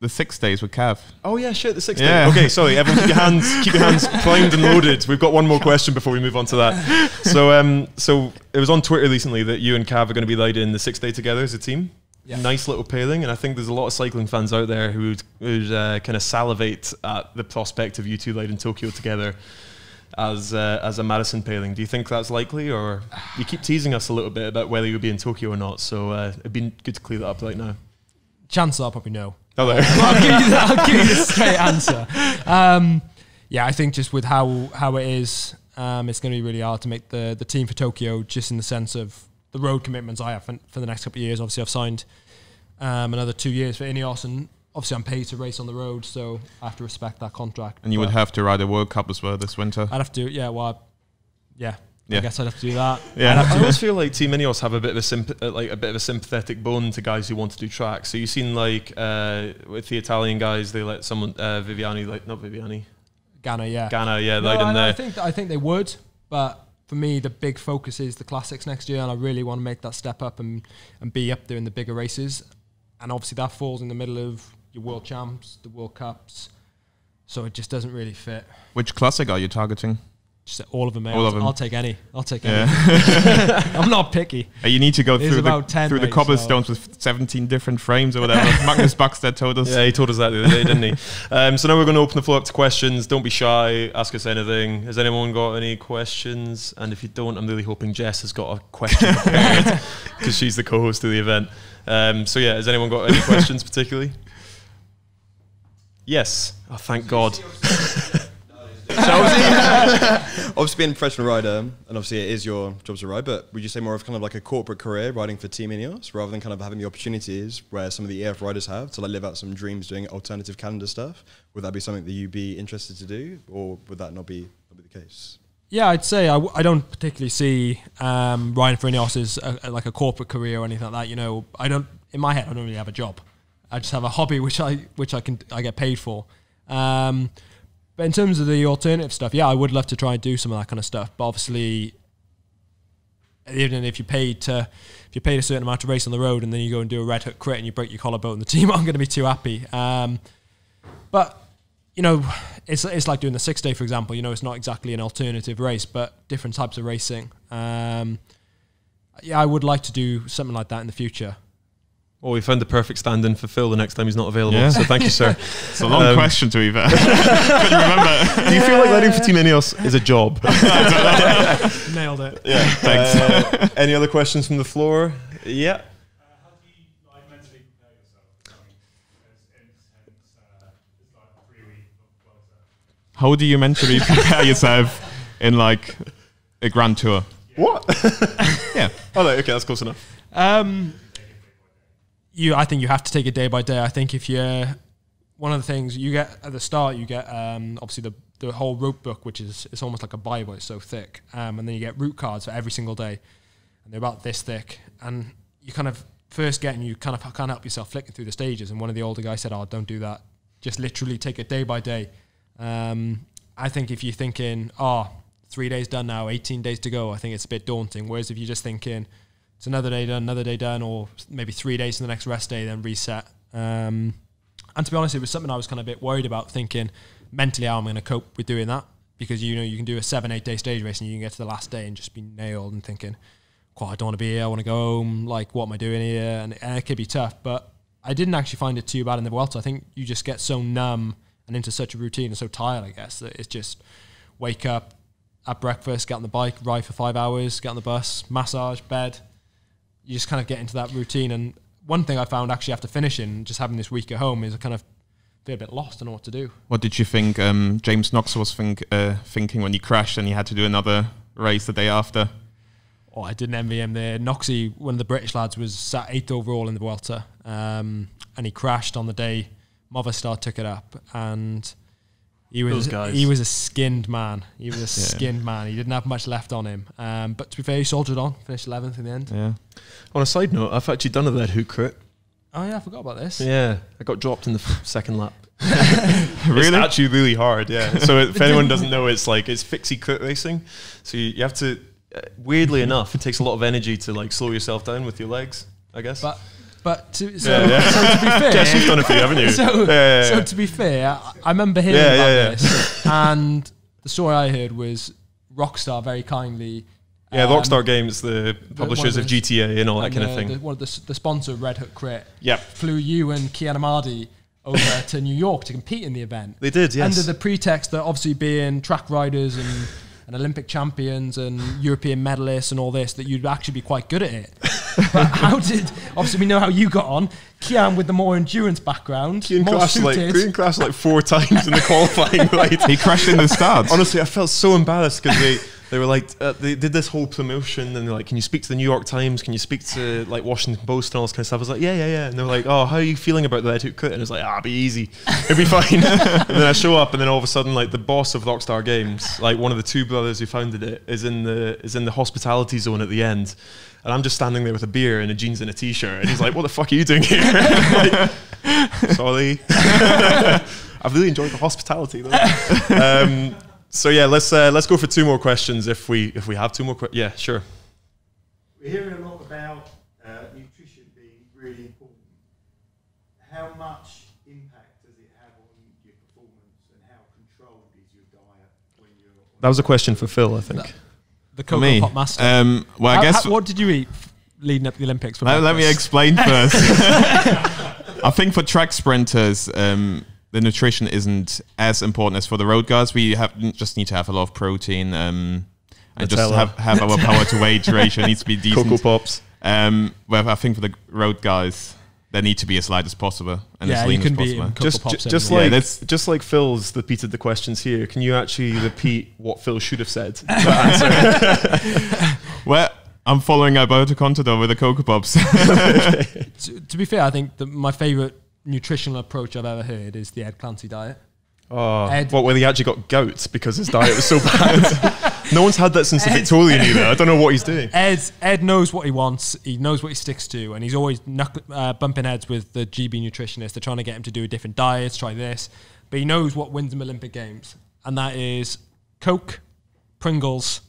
the six days with Cav. Oh yeah, shit, the six Yeah. day. Okay, sorry, everyone keep your hands keep your hands *laughs* primed and loaded. We've got one more question before we move on to that. So um so it was on Twitter recently that you and Cav are going to be riding the six day together as a team. Yeah. Nice little pairing, and I think there's a lot of cycling fans out there who would, would uh, kind of salivate at the prospect of you two riding in Tokyo together as uh, as a Madison paling. Do you think that's likely, or you keep teasing us a little bit about whether you'll be in Tokyo or not? So uh, it'd be good to clear that up right now. Chances are probably no. Hello. *laughs* I'll give you the, I'll give you the straight answer. Um, yeah, I think just with how how it is, um, it's going to be really hard to make the the team for Tokyo. Just in the sense of the road commitments I have for, for the next couple of years. Obviously, I've signed um, another two years for Ineos, and obviously I'm paid to race on the road, so I have to respect that contract. And you would have to ride a World Cup as well this winter. I'd have to, yeah. Well, I- yeah. Yeah. I guess I'd have to do that. *laughs* Yeah. I'd have I to- always feel like Team Ineos have a bit of a symp- uh, like a bit of a sympathetic bone to guys who want to do tracks. So you've seen like uh, with the Italian guys, they let someone uh, Viviani, like not Viviani, Ganna, yeah. Ganna, yeah, No, ride in I, I think I think they would, but for me, the big focus is the classics next year, and I really want to make that step up and and be up there in the bigger races. And obviously, that falls in the middle of your world champs, the World Cups, so it just doesn't really fit. Which classic are you targeting? Just all of them, mate. All I'll, of them. I'll take any. I'll take Yeah. any. *laughs* I'm not picky. Uh, You need to go There's through the 10, through the mate, so- cobblestones with 17 different frames or whatever. *laughs* Magnus Backstedt told us. Yeah, he told us that the other day, didn't he? Um, so now we're going to open the floor up to questions. Don't be shy. Ask us anything. Has anyone got any questions? And if you don't, I'm really hoping Jess has got a question because *laughs* she's the co-host of the event. Um, so yeah, has anyone got any questions particularly? Yes. Oh, thank God. *laughs* *laughs* *laughs* obviously being a professional rider, and obviously it is your job to ride, but would you say more of kind of like a corporate career riding for Team Ineos rather than kind of having the opportunities where some of the EF riders have to like live out some dreams doing alternative calendar stuff? Would that be something that you'd be interested to do, or would that not be, not be the case? Yeah, I'd say I, w- I don't particularly see um, riding for Ineos as a, a- like a corporate career or anything like that. You know, I don't in my head I don't really have a job. I just have a hobby which I which I can I get paid for. Um, but in terms of the alternative stuff, yeah, I would love to try and do some of that kind of stuff. But obviously, even if you paid to if you paid a certain amount to race on the road and then you go and do a red hook crit and you break your collarbone, the *laughs* team aren't going to be too happy. Um, but you know, it's it's like doing the six day, for example. You know, it's not exactly an alternative race, but different types of racing. Um, yeah, I would like to do something like that in the future. Well, we found the perfect stand-in for Phil the next time he's not available. Yeah. So thank you, sir. *laughs* It's a long Um, question to be fair. *laughs* Remember. Do you feel like riding for Team Ineos is a job? *laughs* Nailed it. yeah. Thanks. Uh, any other questions from the floor? Yeah. Uh, how do you mentally prepare yourself? I mean, it's intense. Uh, it's like three weeks of Vuelta. How do you mentally prepare yourself in like a grand tour? What? Yeah. oh, no, okay, that's close enough. Um, you, I think you have to take it day by day. I think if you're one of the things you get at the start, you get um, obviously the the whole route book, which is it's almost like a Bible. It's so thick, um, and then you get route cards for every single day, and they're about this thick. And you kind of first get and you kind of can't help yourself flicking through the stages. And one of the older guys said, "Oh, don't do that. Just literally take it day by day." Um, I think if you're thinking, "Oh, three days done now, 18 days to go," I think it's a bit daunting. Whereas if you're just thinking, it's another day done, another day done, or maybe three days to the next rest day, then reset. Um, and to be honest, it was something I was kind of a bit worried about, thinking mentally how I'm going to cope with doing that because you know you can do a seven, eight day stage race and you can get to the last day and just be nailed and thinking, "God, I don't want to be here. I want to go home. Like, what am I doing here?" And, and it could be tough, but I didn't actually find it too bad in the Vuelta. I think you just get so numb and into such a routine and so tired, I guess, that it's just wake up, at breakfast, get on the bike, ride for five hours, get on the bus, massage, bed. You just kind of get into that routine. And one thing I found actually after finishing, just having this week at home, is I kind of feel a bit lost. Know what to do. What did you think um, James Knox was think, uh, thinking when he crashed and he had to do another race the day after? Oh, I didn't envy him there. Noxie, one of the British lads, was sat eighth overall in the Vuelta, um, and he crashed on the day Movistar took it up, and he was he was a skinned man. He was a skinned man. He didn't have much left on him. Um, but to be fair, he soldiered on, finished eleventh in the end. Yeah. On a side note, I've actually done a red hook crit. Oh yeah, I forgot about this. Yeah, I got dropped in the f- second lap. *laughs* Really? It's actually really hard, yeah. So if *laughs* anyone doesn't know, it's like it's fixie crit racing. So you, you have to, uh, weirdly enough, it takes a lot of energy to like slow yourself down with your legs. I guess. But but to, so, Yeah, yeah. so to be *laughs* fair, Jess, you've done it for you, haven't you? *laughs* so, Yeah, so to be fair, I, remember hearing about this, *laughs* and the story I heard was Rockstar very kindly. yeah, um, Rockstar Games, the publishers one of of GTA and all that and, kind of uh, thing. The, one of the, the sponsor of Red Hook Crit Yep. flew you and Kian Emadi over to New York to compete in the event. They did, yes. Under the pretext that obviously being track riders and, and Olympic champions and European medalists and all this, that you'd actually be quite good at it. *laughs* but how did, obviously we know how you got on. Kian with the more endurance background, Kian more crashed like. Kian crashed like four times in the qualifying *laughs* right. He crashed in the start. Honestly, I felt so embarrassed because they, they were like uh, they did this whole promotion and they're like, can you speak to the New York Times? Can you speak to like Washington Post and all this kind of stuff? I was like, yeah, yeah, yeah. And they're like, oh, how are you feeling about the? And I was like, ah, be easy, it'll be fine. *laughs* and then I show up and then all of a sudden, like the boss of Rockstar Games, like one of the two brothers who founded it, is in the is in the hospitality zone at the end. And I'm just standing there with a beer and a jeans and a t-shirt, and he's like, "What the fuck are you doing here?" *laughs* Like, Sorry, *laughs* I've really enjoyed the hospitality though. Um, so yeah, let's uh, let's go for two more questions if we if we have two more. Que- yeah, sure. We're hearing a lot about uh, nutrition being really important. How much impact does it have on your performance, and how controlled is your diet when you're? On That was a question for Phil, I think. the For Cocoa me. Pop Master. Um, well, I How- guess. how- what did you eat f- leading up to the Olympics? For let, let me breakfast? explain first. *laughs* *laughs* I think for track sprinters, um, the nutrition isn't as important as for the road guys. We have just need to have a lot of protein um, and just have, have our power to *laughs* weight ratio needs to be decent. Cocoa Pops. Um, well, I think for the road guys, they need to be as light as possible and Yeah, as lean as can be possible. in Cocoa Just, Pops just anyway. Yeah, like just like Phil's repeated the questions here. Can you actually repeat what Phil should have said? *laughs* *laughs* Well, I'm following Alberto Contador with the Cocoa Pops. to, to be fair, I think the, my favourite nutritional approach I've ever heard is the Ed Clancy diet. Oh, Ed- what? Where he actually got gout because his diet was so bad. *laughs* No one's had that since the Victorian era. I don't know what he's doing. Ed Ed knows what he wants. He knows what he sticks to, and he's always knuck- uh, bumping heads with the GB nutritionist. They're trying to get him to do a different diet, try this, but he knows what wins him Olympic Games, and that is Coke, Pringles,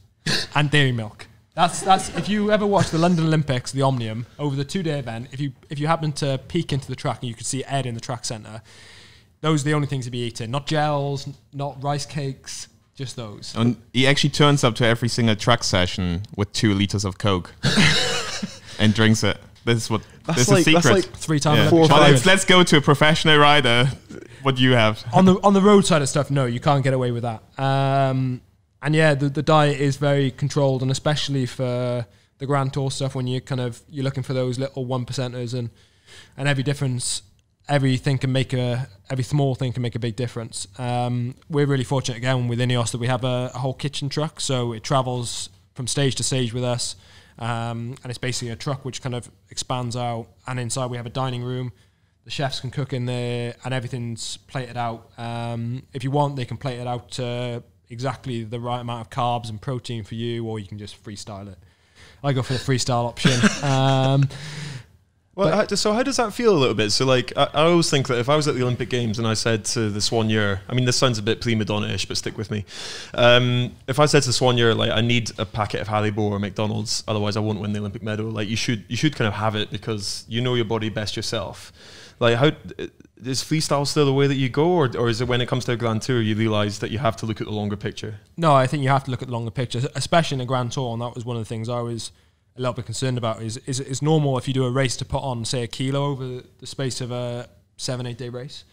and dairy milk. That's that's if you ever watch the London Olympics, the Omnium over the two day event. If you if you happen to peek into the track and you could see Ed in the track centre, those are the only things he'd be eating. Not gels, not rice cakes, just those. And he actually turns up to every single track session with two liters of Coke *laughs* and drinks it. This is what That's this like- is that's secret. like Three times. yeah. four or let's, let's go to a professional rider. What do you have? on the on the road side of stuff, no, you can't get away with that. Um, and yeah, the, the diet is very controlled, and especially for the Grand Tour stuff, when you're kind of you're looking for those little one percenters, and and every difference, everything can make a every small thing can make a big difference. Um, we're really fortunate again with Ineos that we have a, a whole kitchen truck, so it travels from stage to stage with us. Um, and it's basically a truck which kind of expands out, and inside we have a dining room the chefs can cook in there and everything's plated out. Um, if you want, they can plate it out to exactly the right amount of carbs and protein for you, or you can just freestyle it. I go for the freestyle option. *laughs* Um, Well, how, so how does that feel a little bit? So, like, I, I always think that if I was at the Olympic Games and I said to the Swan I mean, this sounds a bit prima donna-ish, but stick with me. Um, if I said to Swan like, I need a packet of Haribo or McDonald's, otherwise I won't win the Olympic medal. Like, you should, you should kind of have it because you know your body best yourself. Like, how is freestyle still the way that you go, or, or is it when it comes to a Grand Tour you realise that you have to look at the longer picture? no, I think you have to look at the longer picture, especially in a Grand Tour, and that was one of the things I was a little bit concerned about. Is is it's normal if you do a race to put on say a kilo over the space of a seven eight day race.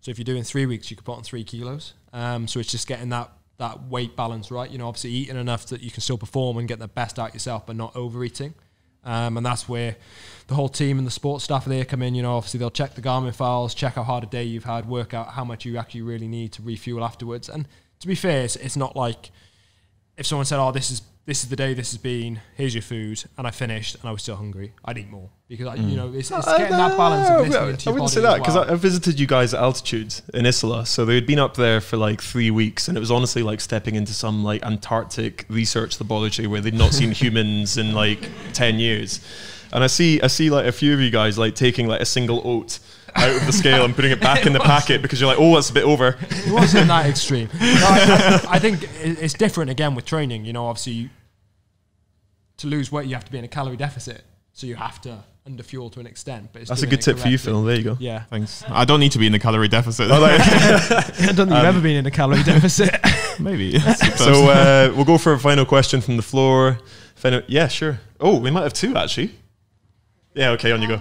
So if you're doing three weeks, you could put on three kilos. Um, so it's just getting that that weight balance right. You know, obviously eating enough that you can still perform and get the best out yourself, but not overeating. Um, and that's where the whole team and the sports staff there come in. You know, obviously they'll check the Garmin files, check how hard a day you've had, work out how much you actually really need to refuel afterwards. And to be fair, it's, it's not like if someone said, "Oh, this is this is the day this has been. Here's your food," and I finished and I was still hungry, I'd eat more because I, you know it's, it's getting that balance of listening Uh, I into your wouldn't body say that because well. I, I visited you guys at altitude in Isola, so they'd been up there for like three weeks, and it was honestly like stepping into some like Antarctic research laboratory where they'd not seen *laughs* humans in like ten years. And I see, I see like a few of you guys like taking like a single oat out of the scale and putting it back in the *laughs* packet because you're like, oh, that's a bit over. it wasn't that extreme. No, I, *laughs* I think it's different again with training. You know, obviously, you, to lose weight, you have to be in a calorie deficit, so you have to under fuel to an extent. But it's That's a good it tip for you. Phil. There you go. Yeah, Thanks. I don't need to be in the calorie deficit. *laughs* I don't think you've ever been in a calorie deficit. Maybe. So uh, we'll go for a final question from the floor. Final, yeah, sure. Oh, we might have two actually. Yeah, okay, on you go.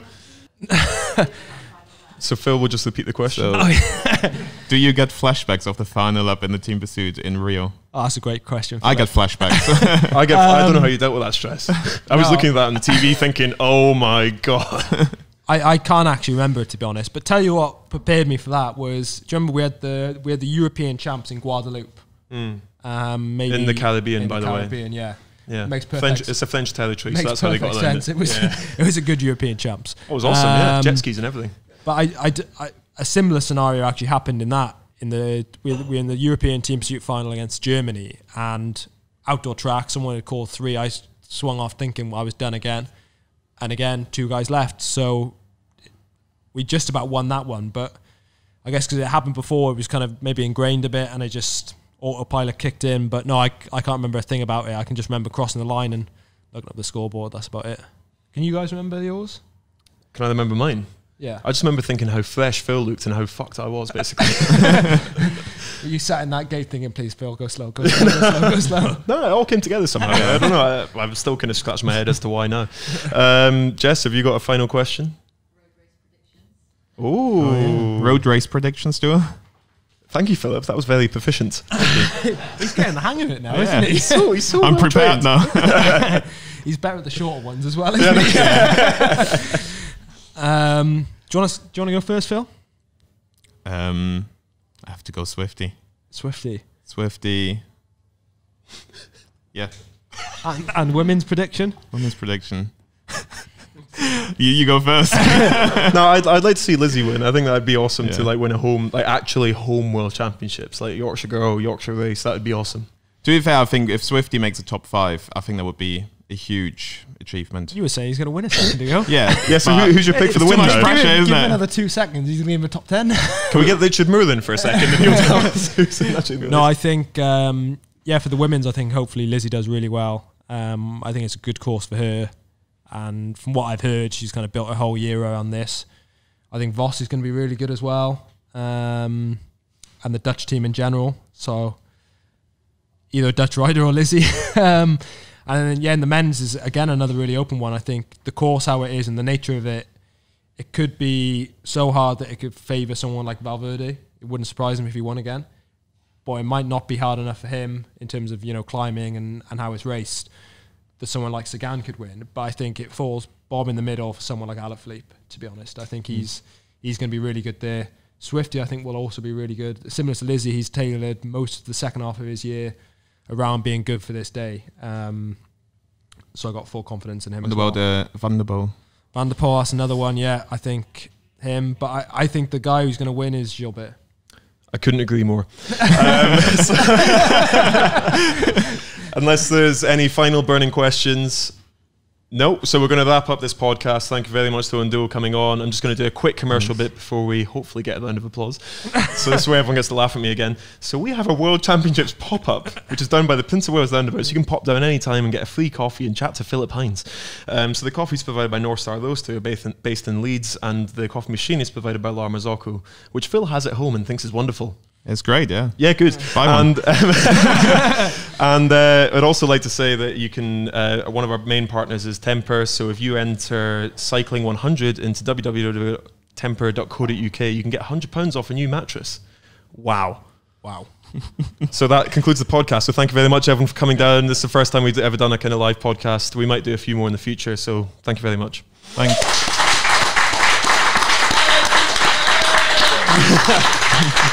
So Phil will just repeat the question. So, *laughs* do you get flashbacks of the final up in the team pursuit in Rio? Oh, that's a great question. I get flashbacks. *laughs* I get. I don't know Um, how you dealt with that stress. I was no. looking at that on the TV, *laughs* thinking, "Oh my god." I, I can't actually remember it to be honest. But tell you what prepared me for that was do you remember we had the we had the European champs in Guadeloupe. Um, maybe. In the Caribbean, in by the way. Caribbean, yeah. Yeah, Makes perfect French, it's a French territory, so that's how they got around sense. it. It was Yeah. it was a good European champs. Oh, it was awesome. yeah, Um, jet skis and everything. But I, I d- I- a similar scenario actually happened in that in the we we're in the European team pursuit final against Germany and outdoor track. Someone had called three. I swung off thinking I was done again, and again two guys left. So we just about won that one. But I guess because it happened before, it was kind of maybe ingrained a bit, and it just autopilot kicked in. But no, I I can't remember a thing about it. I can just remember crossing the line and looking up the scoreboard. That's about it. Can you guys remember yours? Can I remember mine? Yeah. I just remember thinking how fresh Phil looked and how fucked I was, basically. *laughs* You sat in that gate thinking, please, Phil, go slow, go slow, go slow, go slow. *laughs* no, it all came together somehow. I don't know. I, I'm still kind of scratching my head as to why now. Um, Jess, have you got a final question? Ooh. Road race predictions, do Thank you, Philip. That was very proficient. *laughs* He's getting the hang of it now, Yeah. isn't he? He's so, he's so I'm well prepared trained. now. He's better at the shorter ones as well, isn't he? um, do you want to do you want to go first, Phil? um, I have to go Swifty. Swifty Swifty. *laughs* Yeah, and, and women's prediction. women's prediction. *laughs* you, you go first. *laughs* no, I'd, I'd like to see Lizzie win. I think that'd be awesome to like win a home, like actually home world championships, like Yorkshire Girl, Yorkshire Race. That would be awesome. To be fair, I think if Swifty makes a top five, I think that would be a huge achievement. You were saying he's going to win a second ago. *laughs* Yeah, Yeah, so who, who's your pick for the it's win too much now? pressure, give him, isn't give him it? another two seconds. He's going to give him a top ten. *laughs* Can we get Richard Merlin for a *laughs* second? And he'll tell us who's actually the no. I think um, yeah for the women's, I think hopefully Lizzie does really well. Um, I think it's a good course for her, and from what I've heard, she's kind of built a whole year around this. I think Vos is going to be really good as well, um, and the Dutch team in general. So either a Dutch rider or Lizzie. um, and then, yeah, and the men's is again another really open one. I think the course, how it is, and the nature of it, it could be so hard that it could favour someone like Valverde. It wouldn't surprise him if he won again, but it might not be hard enough for him in terms of you know climbing and, and how it's raced that someone like Sagan could win. But I think it falls Bob in the middle for someone like Alaphilippe. To be honest, I think hmm. he's he's going to be really good there. Swifty, I think, will also be really good. Similar to Lizzie, he's tailored most of the second half of his year around being good for this day. Um, so I got full confidence in him. About well. uh, Van der Poel? Van der Poel, that's another one. Yeah, I think him. But I, I think the guy who's going to win is Gilbert. I couldn't agree more. *laughs* Um, *laughs* unless there's any final burning questions. No, so we're going to wrap up this podcast. Thank you very much to Undo coming on. I'm just going to do a quick commercial bit before we hopefully get a round of applause. so this way everyone gets to laugh at me again. So we have a World Championships pop-up, which is down by the Prince of Wales roundabout. So you can pop down any time and get a free coffee and chat to Philip Hindes. Um, so the coffee is provided by North Star. Those two are based in, based in Leeds, and the coffee machine is provided by La Marzocco, which Phil has at home and thinks is wonderful. It's great, yeah. Yeah, good. Buy. And um, *laughs* and uh, I'd also like to say that you can. Uh, one of our main partners is Tempur. So if you enter cycling 100 into www.tempur.co.uk, you can get 100 pounds off a new mattress. Wow. Wow. *laughs* So that concludes the podcast. So thank you very much, everyone, for coming down. This is the first time we've ever done a kind of live podcast. We might do a few more in the future. So thank you very much. Thanks. *laughs*